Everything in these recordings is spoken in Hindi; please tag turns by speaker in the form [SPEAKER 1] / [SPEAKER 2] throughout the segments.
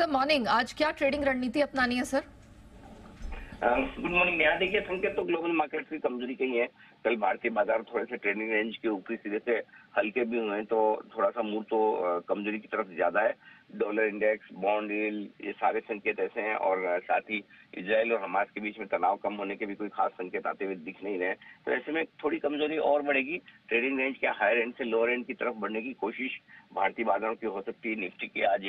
[SPEAKER 1] सर मॉर्निंग आज क्या ट्रेडिंग रणनीति अपनानी है सर
[SPEAKER 2] गुड मॉर्निंग यहाँ देखिए, संकेत तो ग्लोबल मार्केट की कमज़ोरी कहीं है। कल भारतीय बाज़ार थोड़े से ट्रेडिंग रेंज के ऊपरी सिरे से हल्के भी हुए हैं तो थोड़ा सा मूड तो कमज़ोरी की तरफ़ ज़्यादा है। डॉलर इंडेक्स बॉन्ड ये सारे संकेत ऐसे हैं, और साथ ही इसराइल और हमास के बीच में तनाव कम होने के भी कोई खास संकेत आते हुए दिख नहीं रहे तो ऐसे में थोड़ी कमज़ोरी और बढ़ेगी। ट्रेडिंग रेंज के हायर एंड से लोअर एंड की तरफ़ बढ़ने की कोशिश भारतीय बाजारों की हो सकती है। निफ्टी की आज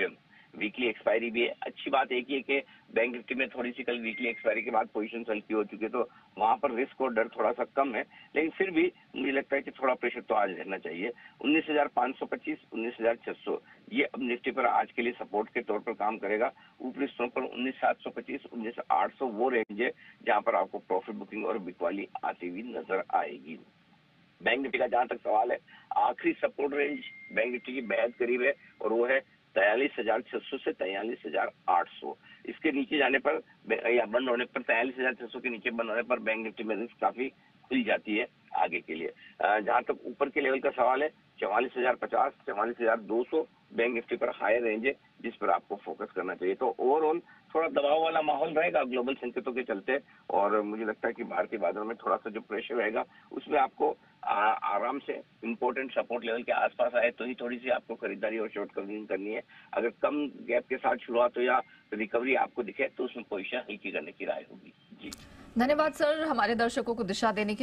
[SPEAKER 2] वीकली एक्सपायरी भी है। अच्छी बात एक ही है कि बैंक निफ्टी में थोड़ी सी कल वीकली एक्सपायरी के बाद पोजीशन हल्की हो चुकी है तो वहाँ पर रिस्क और डर थोड़ा सा कम है। लेकिन फिर भी मुझे लगता है कि थोड़ा प्रेशर तो आज रहना चाहिए। उन्नीस हज़ार पाँच सौ पच्चीस, उन्नीस हज़ार छह सौ, ये अब निफ्टी पर आज के लिए सपोर्ट के तौर पर काम करेगा। ऊपरी स्तरों पर उन्नीस सात सौ पच्चीस, उन्नीस आठ सौ वो रेंज है, जहाँ पर आपको प्रॉफिट बुकिंग और बिकवाली आती हुई नज़र आएगी। बैंक निफ्टी का जहाँ तक सवाल है, आखिरी सपोर्ट रेंज बैंक निफ्टी की बेहद करीब है, और वो है तैयलीस हज़ार छह सौ से तैयलीस हज़ार आठ सौ। इसके नीचे जाने पर, या बंद होने पर तैयलीस हज़ार छह सौ के नीचे बंद होने पर, बैंक निफ्टी में रिस्क काफ़ी खुल जाती है आगे के लिए। जहाँ तक ऊपर के लेवल का सवाल है चवालीस हज़ार पचास चवालीस हज़ार दो सौ बैंक निफ्टी पर हायर रेंज है जिस पर आपको फोकस करना चाहिए। तो ओवरऑल थोड़ा दबाव वाला माहौल रहेगा ग्लोबल संकेतों के चलते और मुझे लगता है कि भारतीय बाज़ार में थोड़ा सा जो प्रेशर रहेगा उसमें आपको आ, आराम से इंपॉर्टेंट सपोर्ट लेवल के आसपास आए तो ही थोड़ी सी आपको खरीदारी और शॉर्ट कवरिंग करनी है। अगर कम गैप के साथ शुरुआत हो या रिकवरी आपको दिखे तो उसमें पोजिशन हल्की करने की राय होगी। जी।
[SPEAKER 1] धन्यवाद सर हमारे दर्शकों को दिशा देने के लिए।